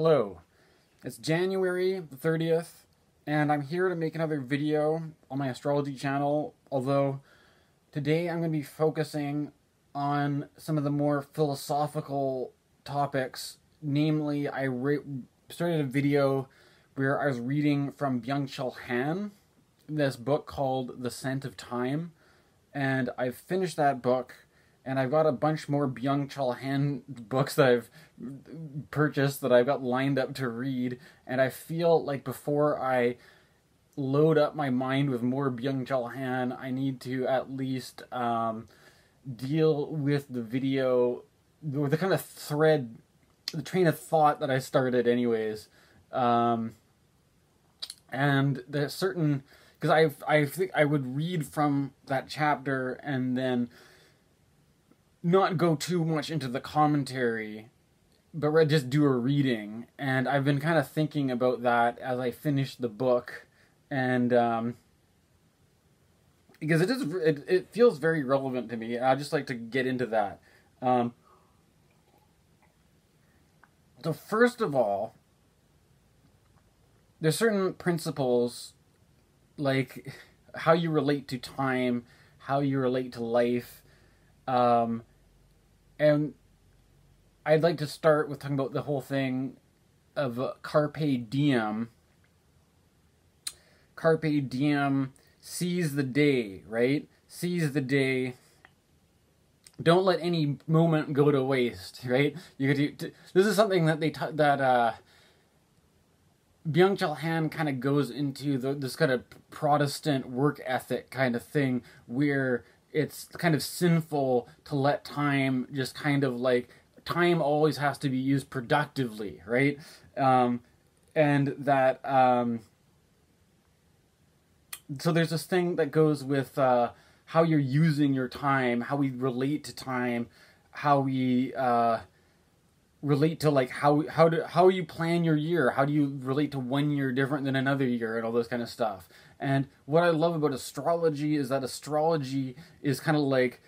Hello, it's January the 30th, and I'm here to make another video on my astrology channel, although today I'm going to be focusing on some of the more philosophical topics. Namely, I started a video where I was reading from Byung-Chul Han, this book called The Scent of Time, and I've finished that book and I've got a bunch more Byung-Chul Han books that I've purchased that I've got lined up to read, and I feel like before I load up my mind with more Byung-Chul Han, I need to at least um, deal with the video, with the kind of thread, the train of thought that I started, anyways. Um, and there's certain because I I think I would read from that chapter and then not go too much into the commentary, but just do a reading. And I've been kind of thinking about that as I finish the book, and um, because it is it, it feels very relevant to me. I just like to get into that. Um, so first of all, there's certain principles like how you relate to time, how you relate to life, um, and I'd like to start with talking about the whole thing of uh, carpe diem. Carpe diem, seize the day, right? Seize the day. Don't let any moment go to waste, right? You could. This is something that they that uh, Byung-Chul Han kind of goes into the, this kind of Protestant work ethic kind of thing where it's kind of sinful to let time just kind of like time always has to be used productively, right? Um, and that um, so there's this thing that goes with uh, how you're using your time, how we relate to time, how we uh, relate to like how how do how you plan your year, how do you relate to one year different than another year, and all this kind of stuff. And what I love about astrology is that astrology is kind of like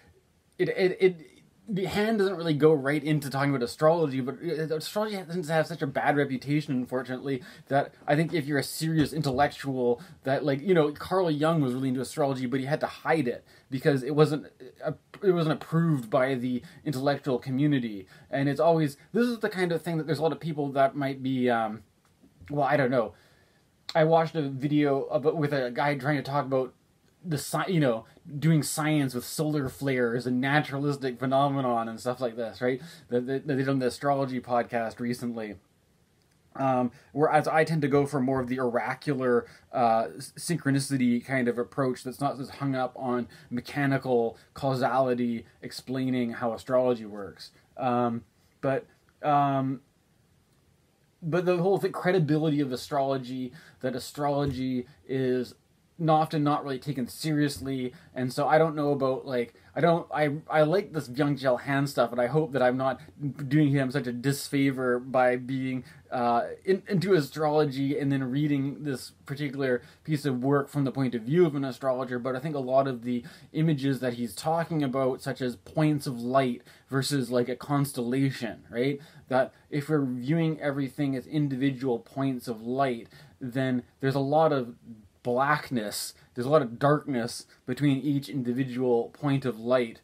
it it it the Han doesn't really go right into talking about astrology, but uh, astrology tends to have such a bad reputation, unfortunately, that I think if you're a serious intellectual, that like you know, Carl Jung was really into astrology, but he had to hide it because it wasn't uh, it wasn't approved by the intellectual community, and it's always this is the kind of thing that there's a lot of people that might be, um, well, I don't know. I watched a video about with a guy trying to talk about the sci- you know doing science with solar flares and naturalistic phenomenon and stuff like this, right? That they, they did on the astrology podcast recently. Um, whereas I tend to go for more of the oracular uh, synchronicity kind of approach that's not just hung up on mechanical causality explaining how astrology works. Um, but um, but the whole thing, credibility of astrology, that astrology is often not really taken seriously, and so I don't know about like I don't I I like this Byung-Chul Han stuff, and I hope that I'm not doing him such a disfavor by being uh, in, into astrology and then reading this particular piece of work from the point of view of an astrologer. But I think a lot of the images that he's talking about, such as points of light versus like a constellation, right? That if we're viewing everything as individual points of light, then there's a lot of blackness, there's a lot of darkness between each individual point of light.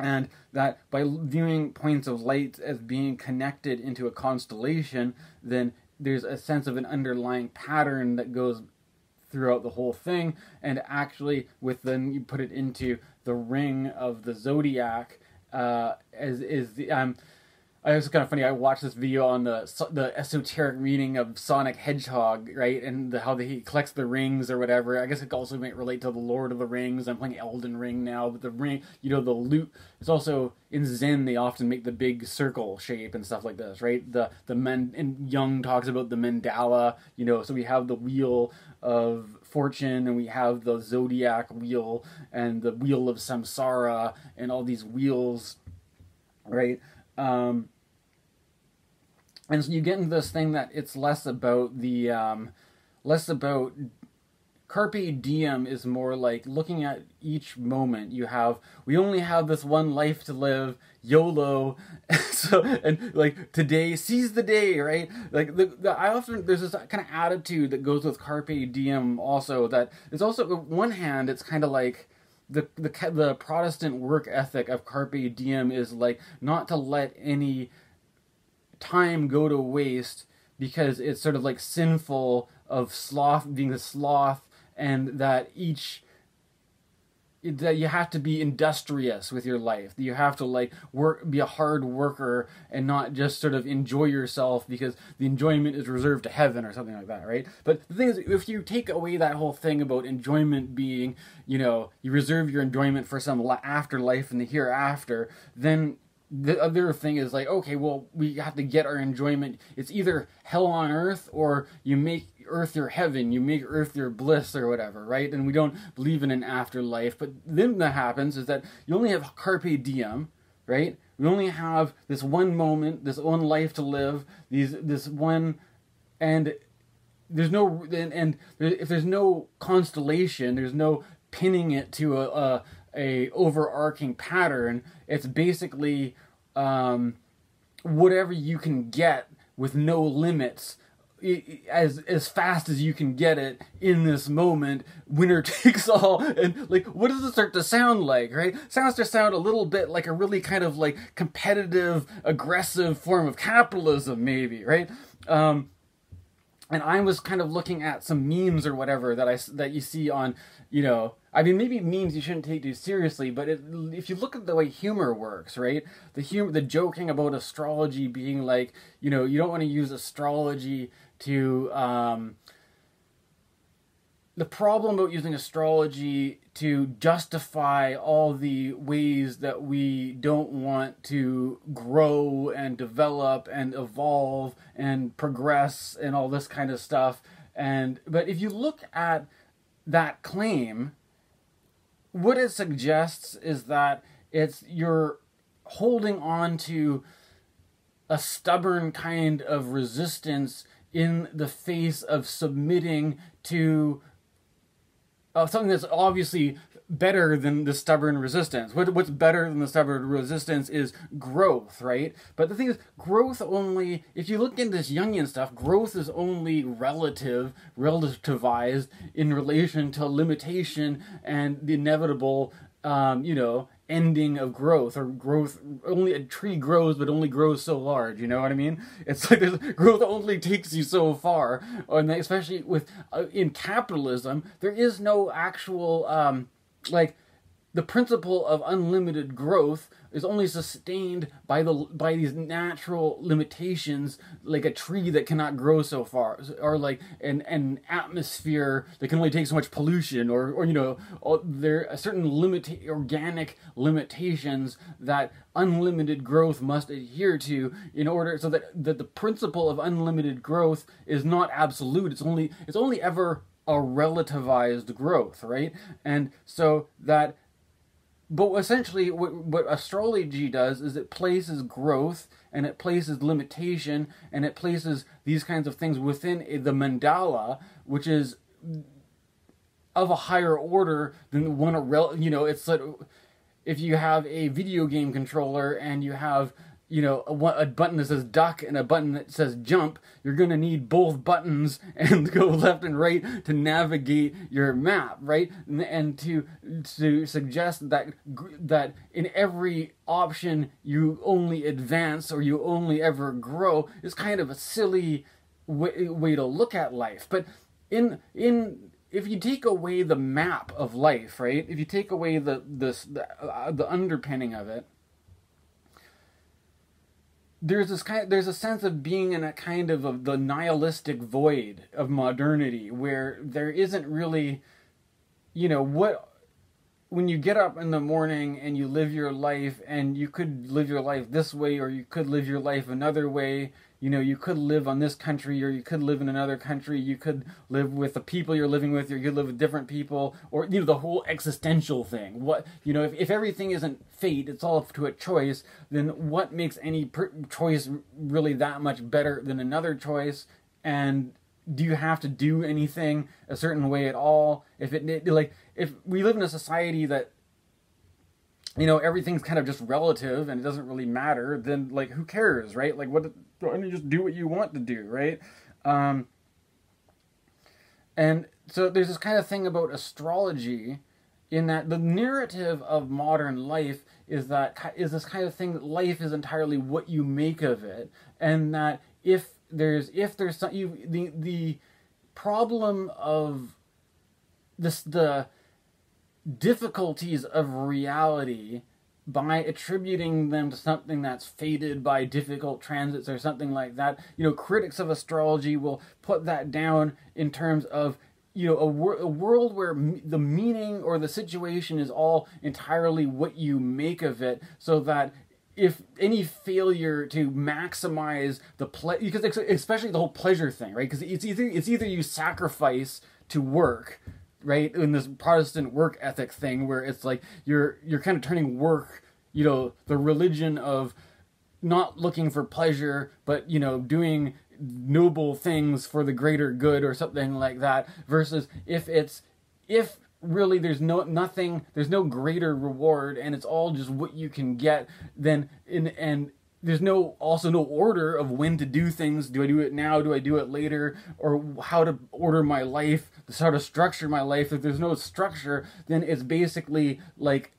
And that by viewing points of light as being connected into a constellation, then there's a sense of an underlying pattern that goes throughout the whole thing. And actually, with then you put it into the ring of the zodiac, uh, as is the um, it was kind of funny. I watched this video on the the esoteric meaning of Sonic Hedgehog, right, and the, how the, he collects the rings or whatever. I guess it also might relate to the Lord of the Rings. I'm playing Elden Ring now, but the ring, you know, the loot. It's also in Zen. They often make the big circle shape and stuff like this, right? The the men and Jung talks about the mandala. You know, so we have the wheel of fortune and we have the zodiac wheel and the wheel of samsara and all these wheels, right? Um, and so you get into this thing that it's less about the um, less about carpe diem is more like looking at each moment you have. We only have this one life to live yolo. So and like today seize the day right? Like the, the i often there's this kind of attitude that goes with carpe diem also that it's also on one hand it's kind of like the, the the Protestant work ethic of carpe diem is like not to let any time go to waste because it's sort of like sinful of sloth being a sloth and that each that you have to be industrious with your life that you have to like work be a hard worker and not just sort of enjoy yourself because the enjoyment is reserved to heaven or something like that right? But the thing is if you take away that whole thing about enjoyment being you know you reserve your enjoyment for some afterlife and the hereafter then the other thing is like okay well we have to get our enjoyment. It's either hell on earth or you make earth your heaven you make earth your bliss or whatever right and we don't believe in an afterlife but then that happens is that you only have carpe diem right we only have this one moment this one life to live these this one and there's no and, and if there's no constellation there's no pinning it to a, a a overarching pattern. It's basically um, whatever you can get with no limits as as fast as you can get it in this moment. Winner takes all and like what does it start to sound like right? Sounds to sound a little bit like a really kind of like competitive aggressive form of capitalism maybe right? Um and I was kind of looking at some memes or whatever that I that you see on, you know, I mean maybe memes you shouldn't take too seriously, but it, if you look at the way humor works, right? The humor, the joking about astrology being like, you know, you don't want to use astrology to um, the problem about using astrology to justify all the ways that we don't want to grow and develop and evolve and progress and all this kind of stuff. And but if you look at that claim what it suggests is that it's you're holding on to a stubborn kind of resistance in the face of submitting to uh, something that's obviously better than the stubborn resistance. What, what's better than the stubborn resistance is growth, right? But the thing is, growth only, if you look into this Jungian stuff, growth is only relative, relativized in relation to limitation and the inevitable, um, you know, ending of growth or growth only a tree grows but only grows so large you know what i mean? It's like growth only takes you so far and especially with uh, in capitalism there is no actual um like the principle of unlimited growth is only sustained by the by these natural limitations like a tree that cannot grow so far or like an an atmosphere that can only take so much pollution or or you know there are certain limit organic limitations that unlimited growth must adhere to in order so that that the principle of unlimited growth is not absolute. It's only it's only ever a relativized growth right? And so that but essentially what, what astrology does is it places growth and it places limitation and it places these kinds of things within the mandala which is of a higher order than one you know it's like if you have a video game controller and you have you know, a, a, button that says duck and a button that says jump, you're going to need both buttons and go left and right to navigate your map, right? And, and to to suggest that that in every option you only advance or you only ever grow is kind of a silly way, way to look at life. But in in if you take away the map of life, right? If you take away the the the, uh, the underpinning of it there's this kind there's a sense of being in a kind of, of the nihilistic void of modernity where there isn't really you know what when you get up in the morning and you live your life and you could live your life this way or you could live your life another way you know you could live on this country or you could live in another country. You could live with the people you're living with. Or you could live with different people or you know the whole existential thing. What you know if, if everything isn't fate it's all up to a choice then what makes any per- choice really that much better than another choice? And do you have to do anything a certain way at all? If it like if we live in a society that you know everything's kind of just relative and it doesn't really matter, then like who cares, right? Like what? Don't you just do what you want to do, right? Um, and so there's this kind of thing about astrology in that the narrative of modern life is that is this kind of thing that life is entirely what you make of it and that if there's if there's some you the the problem of this the difficulties of reality by attributing them to something that's fated by difficult transits or something like that. You know critics of astrology will put that down in terms of you know a, wor- a world where m- the meaning or the situation is all entirely what you make of it so that if any failure to maximize the play because especially the whole pleasure thing right? Because it's either it's either you sacrifice to work right in this protestant work ethic thing where it's like you're you're kind of turning work you know the religion of not looking for pleasure but you know doing noble things for the greater good or something like that versus if it's if really there's no nothing there's no greater reward and it's all just what you can get then in and there's no also no order of when to do things. Do i do it now? Do i do it later? Or how to order my life how to structure my life? If there's no structure then it's basically like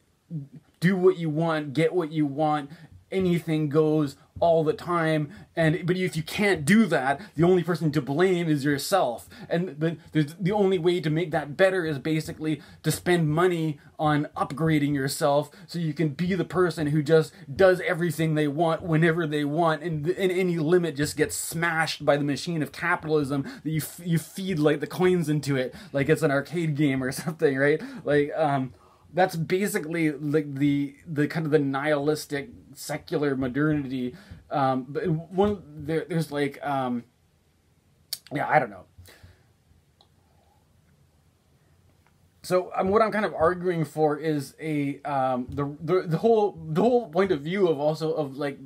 do what you want get what you want anything goes all the time and but if you can't do that the only person to blame is yourself. And the the only way to make that better is basically to spend money on upgrading yourself so you can be the person who just does everything they want whenever they want and, and any limit just gets smashed by the machine of capitalism that you you feed like the coins into it like it's an arcade game or something right? Like um that's basically like the the kind of the nihilistic secular modernity. Um, but one there, there's like um, yeah, I don't know. So um, what I'm kind of arguing for is a um, the, the the whole the whole point of view of also of like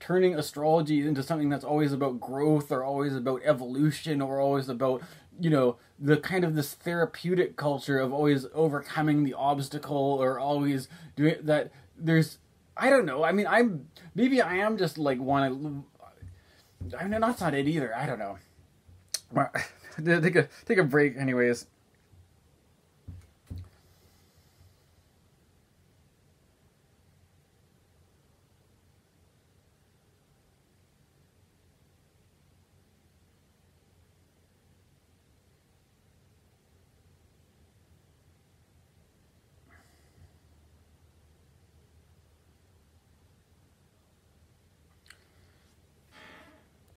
turning astrology into something that's always about growth or always about evolution or always about you know the kind of this therapeutic culture of always overcoming the obstacle or always doing that there's i don't know. I mean i'm maybe i am just like want to i mean that's not it either. I don't know. Take a take a break anyways